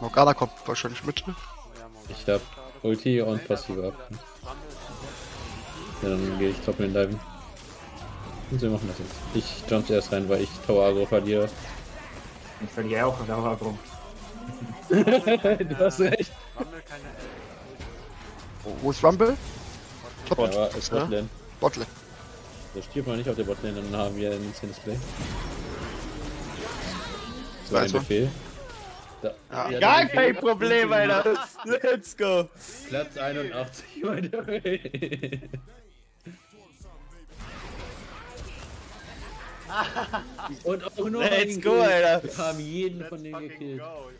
Morgana kommt wahrscheinlich mit. Ich hab Ulti und Passive ab. Ja, dann gehe ich top in den Diven. Und wir machen das jetzt. Ich jump erst rein, weil ich Tower Agro verliere. Ich verliere auch auch drum. du hast recht. Rumble keine L. Wo, wo ist Rumble? Top Ja, aber ist Ja? Botlane. Botlane. So stirbt man nicht auf der Botlane, dann haben wir ein Display. So Da ein. Befehl. Da. Ja. Ja, Gar kein Problem, Alter. Let's go. Platz 81 bei der Welt. Und auch nur Let's einen go. Alter. Wir haben jeden von Let's denen gekillt. go.